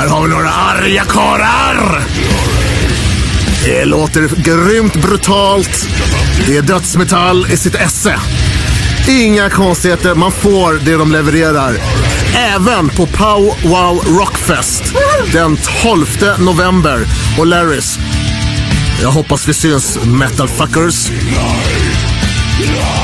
Här har vi några arga karlar. Det låter grymt brutalt. Det är dödsmetall i sitt esse. Inga konstigheter, man får det de levererar. Även på Pow Wow Rockfest den 12 november. Och Larrys, jag hoppas vi syns metalfuckers. Life, life.